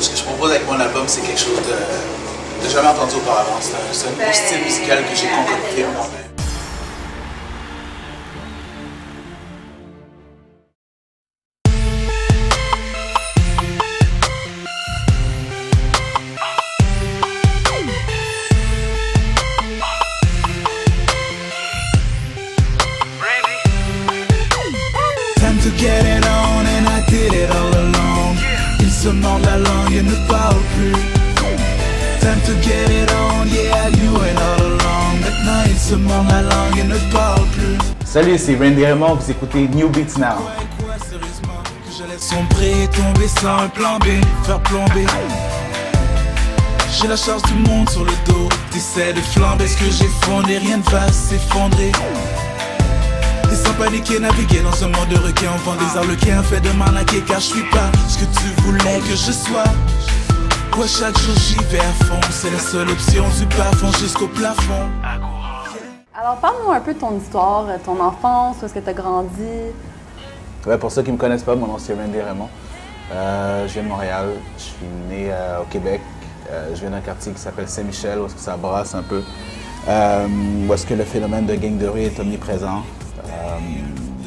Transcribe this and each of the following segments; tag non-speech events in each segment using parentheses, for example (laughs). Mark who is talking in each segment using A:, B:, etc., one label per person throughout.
A: ce que je propose avec mon album, c'est quelque chose de, de jamais entendu auparavant. C'est un, un nouveau style musical que j'ai concocté moi-même.
B: Time to get it on se la langue et ne parlent plus. Time to get it on, yeah, knew it all along. Maintenant ils se mordent la langue et ne parlent plus.
C: Salut, c'est Randy Raymond, vous écoutez New Beats Now.
B: Ouais, quoi, sérieusement, que j'allais sombrer tomber sans un plan B, faire plomber. J'ai la charge du monde sur le dos, t'essaies de flamber ce que j'ai fondé, rien ne va s'effondrer. Et sans paniquer, naviguer dans un monde de requins, on vend des arlequins, fait de m'arnaquer car je suis pas ce que tu voulais que je sois. Ouais, chaque jour j'y vais à fond, c'est la seule option du plafond jusqu'au plafond.
D: Alors, parle-nous un peu de ton histoire, ton enfance, où est-ce que tu as grandi.
C: Ouais, pour ceux qui ne me connaissent pas, mon nom c'est Randy Raymond. Euh, je viens de Montréal, je suis né euh, au Québec. Euh, je viens d'un quartier qui s'appelle Saint-Michel, où est-ce que ça brasse un peu. Euh, où est-ce que le phénomène de gang de rue est omniprésent. Euh,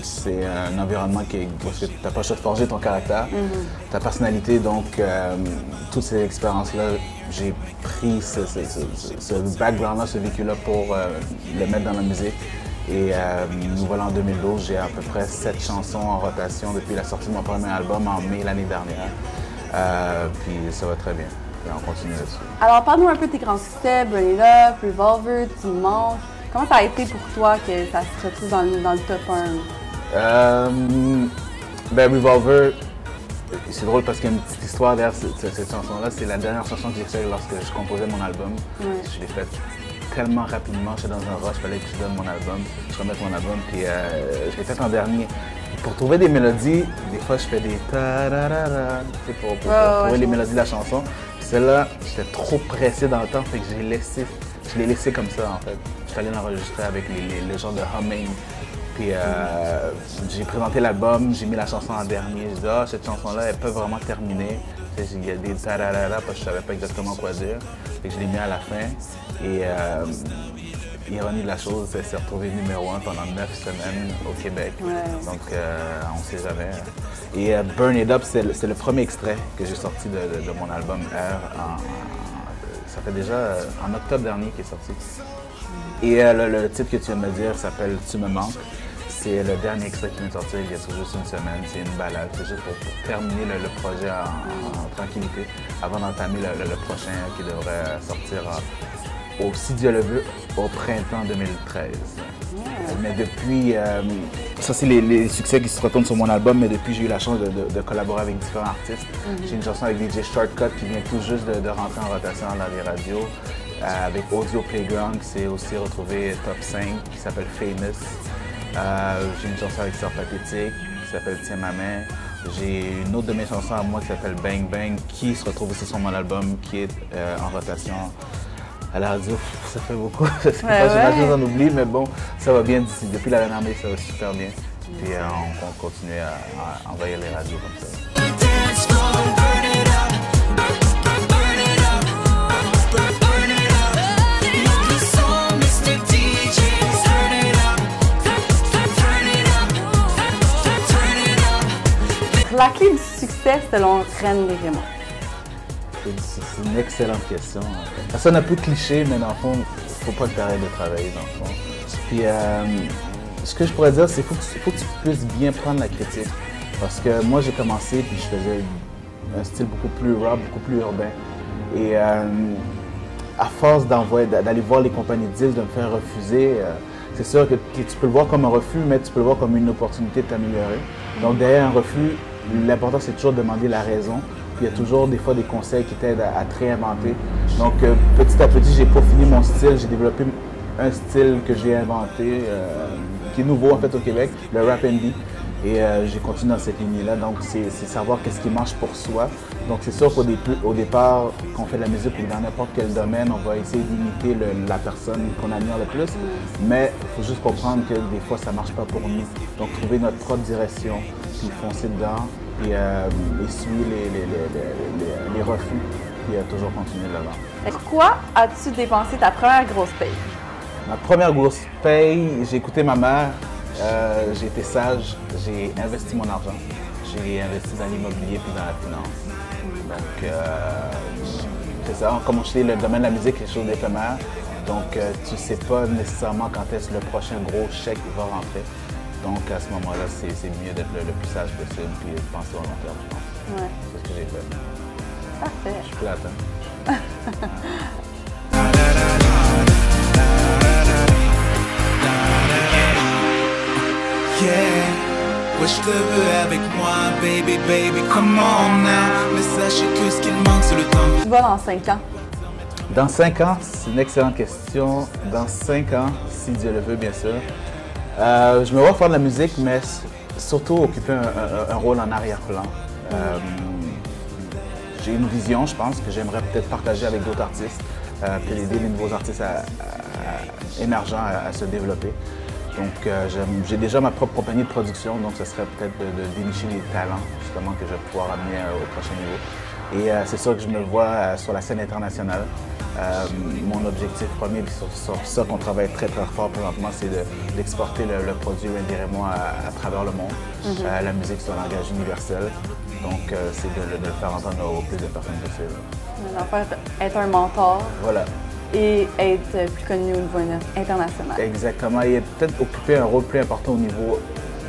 C: c'est un environnement qui le choix de forger ton caractère, ta personnalité. Donc, euh, toutes ces expériences-là, j'ai pris ce, ce- ce- ce background-là, ce vécu-là pour euh, le mettre dans la musique. Et euh, nous voilà en 2012, j'ai à peu près sept chansons en rotation depuis la sortie de mon premier album en mai l'année dernière. Puis ça va très bien. Puis on continue là-dessus.
D: Alors, parle-nous un peu de tes grands succès, Burn It Up, Revolver, manques. Comment ça a été pour toi que ça se retrouve dans le, dans le top 1?
C: Euh, ben Revolver, c'est drôle parce qu'il y a une petite histoire derrière cette, chanson-là. C'est la dernière chanson que j'ai faite lorsque je composais mon album. Je l'ai faite tellement rapidement, j'étais dans un rush, il fallait que je donne mon album, je remette mon album, puis euh, je l'ai faite en dernier. Pour trouver des mélodies, des fois je fais des ta-ra-ra-ra, sais, pour, pour- pour trouver les mélodies de la chanson. Celle-là, j'étais trop pressé dans le temps, fait que j'ai laissé, je l'ai laissé comme ça en fait. Je suis allé l'enregistrer avec les, les, les genres de humming. Puis euh, j'ai présenté l'album, j'ai mis la chanson en dernier. J'ai dit, ah, cette chanson-là, elle peut vraiment terminer. Il y a des tararara parce que je savais pas exactement quoi dire. Je l'ai mis à la fin. Et euh, ironie de la chose, elle s'est retrouvée numéro un pendant neuf semaines au Québec.
D: Ouais.
C: Donc euh, on sait jamais. Et euh, Burn It Up, c'est le, c'est le premier extrait que j'ai sorti de, de- de mon album R. en- en- ça fait déjà euh, en octobre dernier qu'il est sorti. Et euh, le, le titre que tu viens de me dire s'appelle Tu me manques. C'est le dernier extrait qui vient de sortir il y a tout juste une semaine. C'est une balade. C'est juste pour, pour terminer le, le projet en, en tranquillité avant d'entamer le, prochain qui devrait sortir en- au, si Dieu le veut, au printemps 2013. Mais depuis, euh, ça c'est les, les succès qui se retournent sur mon album, mais depuis j'ai eu la chance de, de- de collaborer avec différents artistes. J'ai une chanson avec DJ Shortcut qui vient tout juste de, de rentrer en rotation dans les radios, euh, avec Audio Playground qui s'est aussi retrouvé top 5, qui s'appelle Famous. Euh, j'ai une chanson avec Sœur Pathétique qui s'appelle Tiens ma main. J'ai une autre de mes chansons à moi qui s'appelle Bang Bang qui se retrouve aussi sur mon album qui est euh, en rotation à la radio. Ça fait beaucoup. (laughs) Je sais
D: Ouais,
C: pas,
D: ouais.
C: qu'on oublie, mais bon, ça va bien d'ici. Depuis la dernière année, ça va super bien. Puis euh, on, on continue à, à envahir les radios comme ça.
D: Succès selon Reine des Raymond.
C: C'est une excellente question. Ça sonne un peu cliché, mais dans le fond, faut pas que tu arrêtes de travailler, dans le fond. Puis, euh, ce que je pourrais dire, c'est qu'il faut, que tu- puisses bien prendre la critique. Parce que moi, j'ai commencé, puis je faisais un style beaucoup plus raw, beaucoup plus urbain. Et euh, à force d'aller voir les compagnies de disques, de me faire refuser, euh, c'est sûr que tu peux le voir comme un refus, mais tu peux le voir comme une opportunité de t'améliorer. Donc derrière un refus, l'important c'est toujours de demander la raison. Il y a toujours des fois des conseils qui t'aident à, à te réinventer. Donc euh, petit à petit, j'ai peaufiné mon style, j'ai développé un style que j'ai inventé, euh, qui est nouveau en fait au Québec, le rap indie. Et euh, j'ai continué dans cette lignée-là. Donc, c'est savoir qu'est-ce qui marche pour soi. Donc, c'est sûr qu'au départ, quand on fait de la musique dans n'importe quel domaine, on va essayer d'imiter la personne qu'on admire le plus. Mais il faut juste comprendre que des fois, ça ne marche pas pour nous. Donc, trouver notre propre direction, puis foncer dedans, puis euh, essuyer les, les, les, les- les refus, puis euh, toujours continuer de l'avant.
D: Pourquoi as-tu dépensé ta première grosse paye?
C: Ma première grosse paye, j'ai écouté ma mère, euh, j'ai été sage, j'ai investi mon argent. J'ai investi dans l'immobilier puis dans la finance. Donc, euh, c'est ça. Comme je dis, le domaine de la musique est quelque chose d'éphémère. Donc, euh, tu ne sais pas nécessairement quand est-ce que le prochain gros chèque va rentrer. Donc, à ce moment-là, c'est c'est mieux d'être le, le plus sage possible puis de penser au long terme, je pense.
D: Ouais.
C: C'est ce que j'ai fait.
D: Parfait.
C: Je suis plate, hein? (laughs)
B: Yeah, ouais, je te veux avec moi, baby, baby, come on now. Mais sachez que ce qu'il manque, c'est le temps.
D: Tu vas dans 5 ans.
C: Dans cinq ans, c'est une excellente question. Dans cinq ans, si Dieu le veut, bien sûr, euh, je me vois faire de la musique, mais surtout occuper un, rôle en arrière-plan. Euh, J'ai une vision, je pense, que j'aimerais peut-être partager avec d'autres artistes, euh, peut-être aider les nouveaux artistes à- émergents à, se développer. Donc, euh, j'ai déjà ma propre compagnie de production, donc ce serait peut-être de, dénicher les talents, justement, que je vais pouvoir amener au prochain niveau. Et c'est sûr que je me vois sur la scène internationale. Euh, mon objectif premier, sur, sur ça qu'on travaille très très fort présentement, c'est de- d'exporter le, le produit Raymond à, à travers le monde. Euh, la musique, c'est un langage universel. Donc, euh, c'est de, le- de le faire entendre au plus de personnes possible.
D: En fait, être un mentor
C: Voilà.
D: et être plus connu au niveau international.
C: Exactement. Et peut-être occuper un rôle plus important au niveau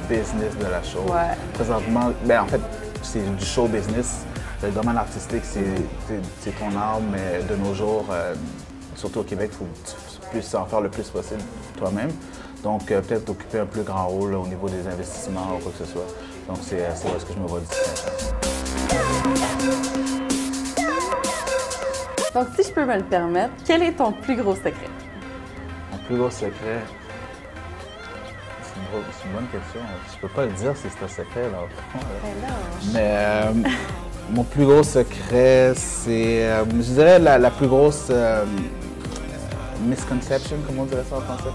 C: business de la chose.
D: Ouais.
C: Présentement, ben, en fait, c'est du show business. Le domaine artistique, c'est ton arme, mais de nos jours, euh, surtout au Québec, il faut que tu puisses en faire le plus possible toi-même. Donc, euh, peut-être occuper un plus grand rôle là, au niveau des investissements ou quoi que ce soit. Donc, c'est où est-ce que je me vois d'ici.
D: Donc, si je peux me le permettre, quel est ton plus gros secret?
C: Mon plus gros secret. C'est une, bonne question. Je peux pas le dire si c'est un secret, là. là. Mais euh, (laughs) mon plus gros secret, c'est. euh, je dirais la, la plus grosse euh, misconception, comment on dirait ça en français?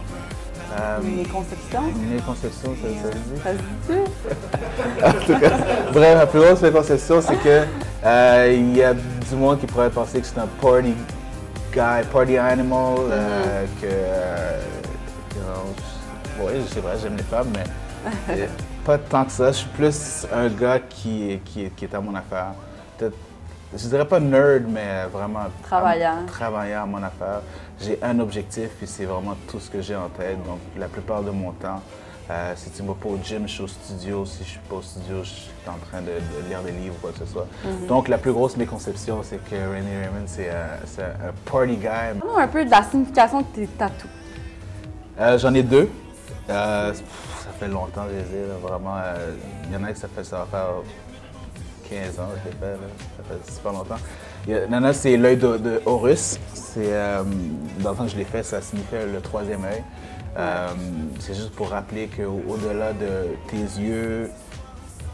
C: Euh,
D: Mes conceptions?
C: méconception, ça, ça dit?
D: Ça se dit-tu? (laughs)
C: En tout cas, bref, la plus grosse méconception, c'est que il y a du monde qui pourrait penser que c'est un party guy, party animal, que, you know, je- ouais, c'est vrai, j'aime les femmes, mais pas tant que ça. Je suis plus un gars qui, qui, qui est à mon affaire. Peut-être, je dirais pas nerd, mais vraiment
D: Travaillant.
C: à- travaillant à mon affaire. J'ai un objectif, puis c'est vraiment tout ce que j'ai en tête. Donc, la plupart de mon temps, euh, si tu ne vas pas au gym, je suis au studio. Si je suis pas au studio, je suis en train de, de lire des livres ou quoi que ce soit. Donc, la plus grosse méconception, c'est que Randy Raymond, c'est un, c'est un party guy.
D: Parle-nous un peu de la signification de tes tatous.
C: Euh, J'en ai deux. Euh, ça fait longtemps vraiment. euh, Il y en a qui ça fait ça faire 15 ans je l'ai fait, là. ça fait super longtemps. Il y a- Il y en a, c'est l'œil de, Horus. C'est, euh, dans le temps que je l'ai fait, ça signifiait le troisième œil. Euh, c'est juste pour rappeler qu'au-delà de tes yeux,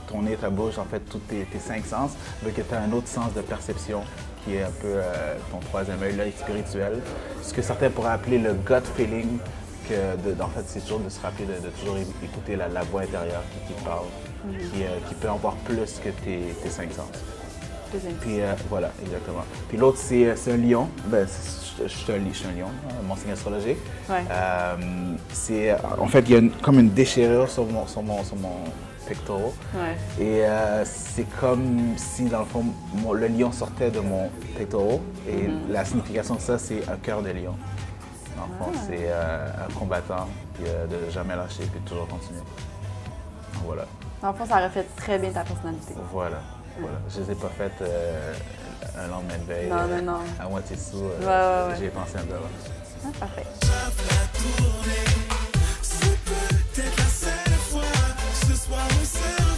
C: ton nez, ta bouche, en fait, tous tes, tes cinq sens, que tu as un autre sens de perception qui est un peu euh, ton troisième œil, l'œil spirituel. Ce que certains pourraient appeler le gut feeling, que de- en fait, c'est toujours de se rappeler de, de toujours écouter la, la voix intérieure qui, qui parle, qui, euh, qui peut en voir plus que tes, tes cinq sens. Puis euh, voilà, exactement. Puis l'autre, c'est euh, un lion. Ben, je, suis un, li- je suis un lion, hein, mon signe astrologique.
D: Ouais.
C: Euh, c'est, en fait, il y a une- comme une déchirure sur mon, sur mon, sur mon pectoral.
D: Ouais.
C: Et euh, c'est comme si, dans le fond, mon- le lion sortait de mon pectoral. Et la signification de ça, c'est un cœur de lion. Dans le fond, c'est euh, un combattant, puis euh, de jamais lâcher, puis de toujours continuer. Voilà.
D: Dans le fond, ça reflète très bien ta personnalité.
C: Voilà. voilà. Je les ai pas faites euh, un lendemain de veille.
D: Non,
C: euh,
D: non, non.
C: À moitié sous. euh,
D: Ouais, ouais, ouais.
C: J'y ai pensé un peu avant.
D: Ah, parfait.
B: C'est peut-être la seule fois. Ce soir, on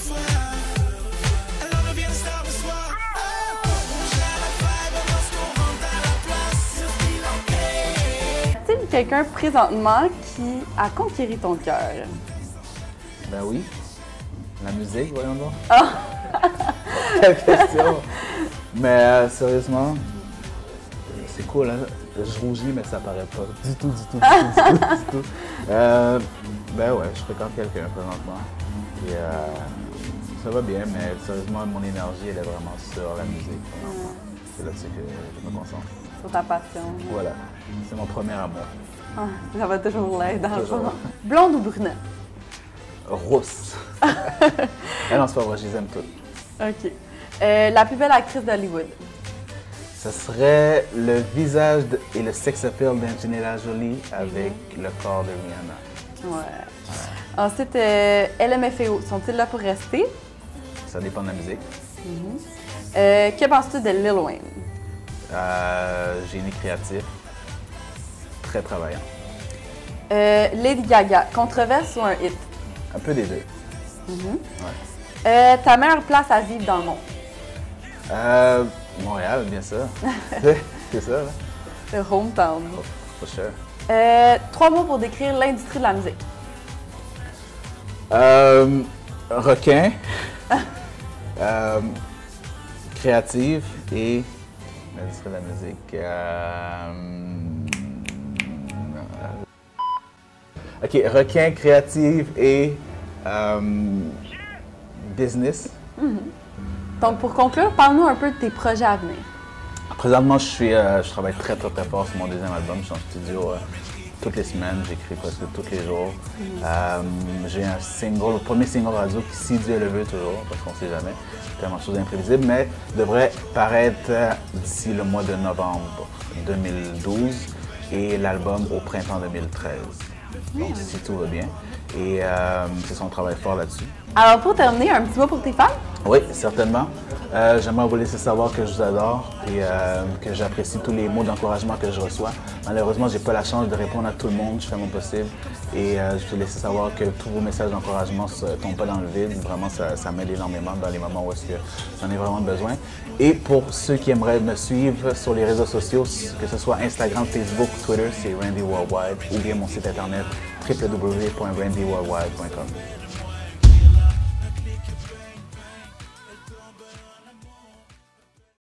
D: quelqu'un présentement qui a conquéri ton cœur?
C: Ben oui. La musique, voyons donc. (laughs) Quelle question. Mais euh, sérieusement, c'est cool, hein? Je rougis, mais ça paraît pas. Du tout, du tout, du tout, du tout, du tout. (laughs) Euh, ben ouais, je fréquente quelqu'un présentement. Puis, euh, Ça va bien, mais sérieusement, mon énergie, elle est vraiment sur la musique. C'est là-dessus que je me concentre.
D: Sur ta passion.
C: Voilà, c'est mon premier amour.
D: Ah, ça va toujours l'être dans le fond. Blonde ou brunette?
C: Rousse. (laughs) Elle, en vrai, je les aime toutes.
D: OK. Euh, la plus belle actrice d'Hollywood?
C: Ce serait le visage de- et le sex appeal d'Angelina Jolie avec le corps de Rihanna.
D: Ouais. Ensuite, euh, LMFAO, sont-ils là pour rester?
C: Ça dépend de la musique.
D: Euh, que penses-tu de Lil Wayne?
C: Euh, génie créatif, très travaillant.
D: Euh, Lady Gaga, controverse ou un hit?
C: Un peu des deux.
D: Euh, ta meilleure place à vivre dans le monde?
C: Euh, Montréal, bien sûr. (laughs) c'est ça, là.
D: Le hometown.
C: For sure.
D: Euh, trois mots pour décrire l'industrie de la musique.
C: Euh, requin, (laughs) euh, créative et l'industrie de la musique. euh, ok, requin, créative et euh, business.
D: Donc, pour conclure, parle-nous un peu de tes projets à venir.
C: Présentement, je, suis, euh, je travaille très, très, très fort sur mon deuxième album. Je suis en studio toutes les semaines, j'écris presque tous les jours. Euh, J'ai un single, le premier single radio qui, si Dieu le veut toujours, parce qu'on ne sait jamais, tellement de choses mais devrait paraître d'ici le mois de novembre 2012 et l'album au printemps 2013. Donc, si tout va bien. Et euh, c'est son travail fort là-dessus.
D: Alors, pour terminer, un petit mot pour tes fans?
C: Oui, certainement. Euh, J'aimerais vous laisser savoir que je vous adore et euh, que j'apprécie tous les mots d'encouragement que je reçois. Malheureusement, j'ai pas la chance de répondre à tout le monde. Je fais mon possible et euh, je vous laisse savoir que tous vos messages d'encouragement ne tombent pas dans le vide. Vraiment, ça, ça m'aide énormément dans les moments où est-ce que j'en ai vraiment besoin. Et pour ceux qui aimeraient me suivre sur les réseaux sociaux, que ce soit Instagram, Facebook, Twitter, c'est Randy Worldwide ou bien mon site internet www.randyworldwide.com.